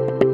you